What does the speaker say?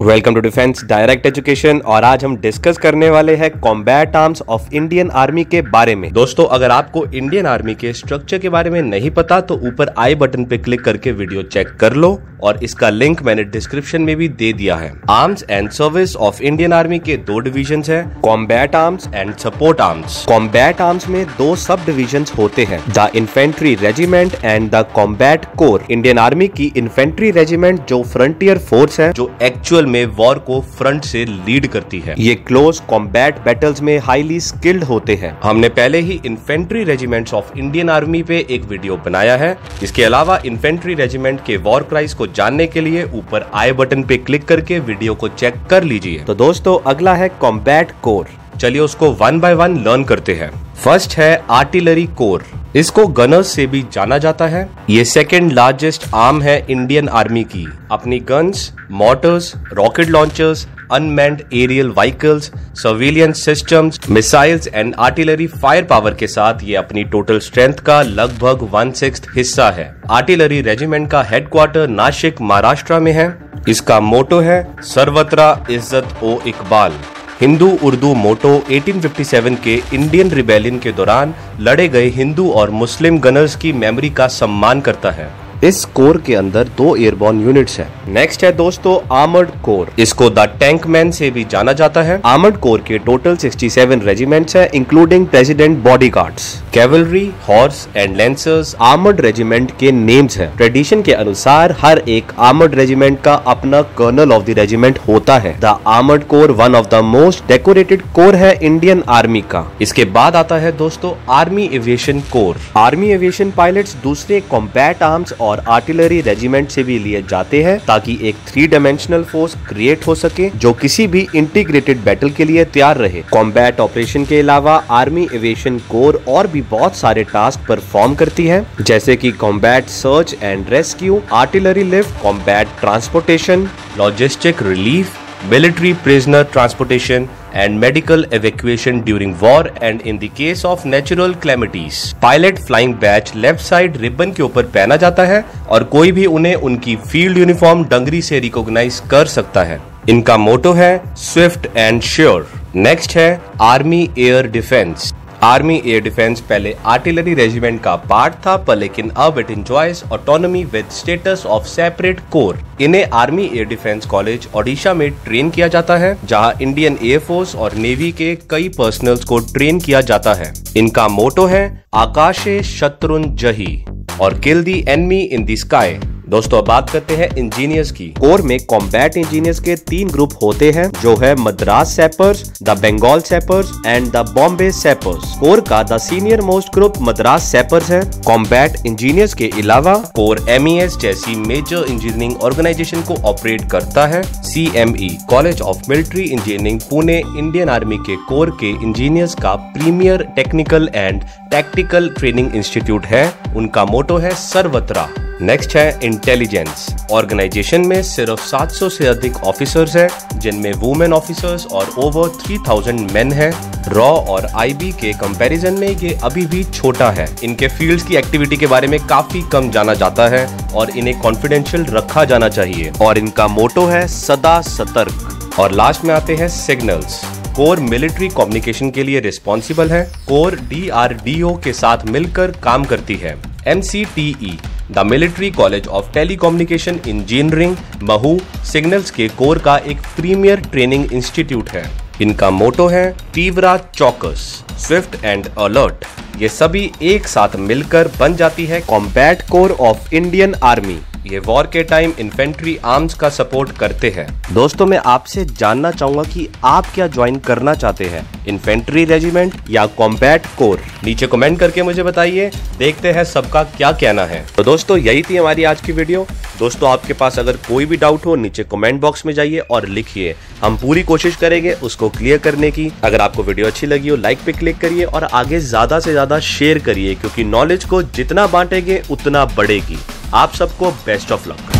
Welcome to defence direct education और आज हम डिस्कस करने वाले हैं combat arms of Indian army के बारे में। दोस्तों, अगर आपको इंडियन आर्मी के स्ट्रक्चर के बारे में नहीं पता तो ऊपर आई बटन पे क्लिक करके वीडियो चेक कर लो और इसका लिंक मैंने डिस्क्रिप्शन में भी दे दिया है। Arms and service of Indian army के दो डिविजन है combat arms and support arms combat arms में दो सब डिविजन होते हैं, the infantry regiment and the combat corps Indian army की इन्फेंट्री रेजिमेंट जो फ्रंटियर फोर्स है, जो एक्चुअल में वॉर को फ्रंट से लीड करती है। ये क्लोज कॉम्बैट बैटल्स में हाईली स्किल्ड होते हैं। हमने पहले ही infantry regiments of Indian army पे एक वीडियो बनाया है। इसके अलावा इन्फेंट्री रेजिमेंट के वॉर क्राइस को जानने के लिए ऊपर आई बटन पे क्लिक करके वीडियो को चेक कर लीजिए। तो दोस्तों, अगला है कॉम्बैट कोर। चलिए उसको वन बाय वन लर्न करते हैं। फ़र्स्ट है आर्टिलरी कोर। इसको गनर्स से भी जाना जाता है। ये सेकेंड लार्जेस्ट आर्म है इंडियन आर्मी की। अपनी guns mortars rocket launchers unmanned aerial vehicles surveillance systems missiles and artillery fire power के साथ ये अपनी टोटल स्ट्रेंथ का लगभग वन सिक्स हिस्सा है। आर्टिलरी रेजिमेंट का हेडक्वार्टर नासिक महाराष्ट्र में है। इसका मोटो है, सर्वत्रा इज़्ज़त ओ इकबाल। हिंदू, उर्दू, मोटो 1857 के इंडियन रिबेलियन के दौरान लड़े गए हिंदू और मुस्लिम गनर्स की मेमोरी का सम्मान करता है। इस कोर के अंदर दो एयरबॉर्न यूनिट्स हैं। नेक्स्ट है दोस्तों, आर्मर्ड कोर। इसको द टैंक मैन से भी जाना जाता है। आर्मर्ड कोर के टोटल 67 रेजिमेंट्स हैं including president body guards cavalry horse and lancers armoured regiment के नेम्स हैं। ट्रेडिशन के अनुसार, हर एक आर्मर्ड रेजिमेंट का अपना कर्नल ऑफ़ द रेजिमेंट होता है। The armoured corps one of the most decorated corps है इंडियन आर्मी का। इसके बाद आता है दोस्तों army aviation corps army aviation pilots दूसरे कॉम्बैट आर्म्स और आर्टिलरी रेजिमेंट से भी लिए जाते हैं ताकि एक थ्री डायमेंशनल फोर्स क्रिएट हो सके, जो किसी भी इंटीग्रेटेड बैटल के लिए तैयार रहे। कॉम्बैट ऑपरेशन के अलावा आर्मी एविएशन कोर और भी बहुत सारे टास्क परफॉर्म करती है, जैसे की combat search and rescue artillery lift combat transportation logistic relief military prisoner transportation and medical evacuation during war and in the case of natural calamities. Pilot flying badge left side ribbon के ऊपर पहना जाता है और कोई भी उन्हें उनकी फ़ील्ड यूनिफॉर्म डंगरी से रिकॉग्नाइज कर सकता है इनका मोटो है स्विफ्ट एंड श्योर नेक्स्ट है army air defence army air defence पहले आर्टिलरी रेजिमेंट का पार्ट था, पर लेकिन अब it enjoys autonomy with status of separate corps इन्हें army air defence college Odisha में ट्रेन किया जाता है, जहाँ इंडियन एयरफोर्स और नेवी के कई पर्सनल्स को ट्रेन किया जाता है। इनका मोटो है, आकाशे शत्रुन जही और किल दी एनमी इन दी स्काई दोस्तों, अब बात करते हैं इंजीनियर्स की। कोर में कॉम्बैट इंजीनियर्स के तीन ग्रुप होते हैं, जो है Madras sappers the Bengal sappers and the Bombay sappers corps का the senior most group Madras sappers है। कॉम्बैट इंजीनियर्स के अलावा कोर एमईएस जैसी मेजर इंजीनियरिंग ऑर्गेनाइजेशन को ऑपरेट करता है। सी college of military engineering Pune Indian army के corps के इंजीनियर्स का premier technical and tactical training institute है। उनका मोटो है सर्वत्रा। नेक्स्ट है इंटेलिजेंस ऑर्गेनाइजेशन में सिर्फ़ 700 से अधिक ऑफिसर्स हैं, जिनमें वुमेन ऑफिसर्स और ओवर 3000 मेन हैं। रॉ और आईबी के कंपैरिजन में ये अभी भी छोटा है। इनके फील्ड्स की एक्टिविटी के बारे में काफ़ी कम जाना जाता है और इन्हें कॉन्फिडेंशियल रखा जाना चाहिए। और इनका मोटो है सदा सतर्क। और लास्ट में आते हैं सिग्नल्स कोर मिलिट्री कम्युनिकेशन के लिए रिस्पॉन्सिबल है। कोर डीआरडीओ के साथ मिलकर काम करती है। M the military college of telecommunication engineering, Mhow, signals के कोर का एक प्रीमियर ट्रेनिंग इंस्टीट्यूट है। इनका मोटो है तीव्रा चौकस, स्विफ्ट एंड अलर्ट। ये सभी एक साथ मिलकर बन जाती है combat corps of Indian army. ये वॉर के टाइम इन्फेंट्री आर्म्स का सपोर्ट करते हैं। दोस्तों, मैं आपसे जानना चाहूँगा कि आप क्या ज्वाइन करना चाहते हैं? इन्फेंट्री रेजिमेंट या कॉम्बैट कोर? नीचे कमेंट करके मुझे बताइए। देखते हैं सबका क्या कहना है। तो दोस्तों, यही थी हमारी आज की वीडियो। दोस्तों, आपके पास अगर कोई भी डाउट हो, नीचे कमेंट बॉक्स में जाइए और लिखिए। हम पूरी कोशिश करेंगे उसको क्लियर करने की। अगर आपको वीडियो अच्छी लगी हो लाइक पे क्लिक करिए और आगे ज़्यादा से ज़्यादा शेयर करिए, क्योंकि नॉलेज को जितना बांटेंगे, उतना बढ़ेगी। आप सबको बेस्ट ऑफ़ लक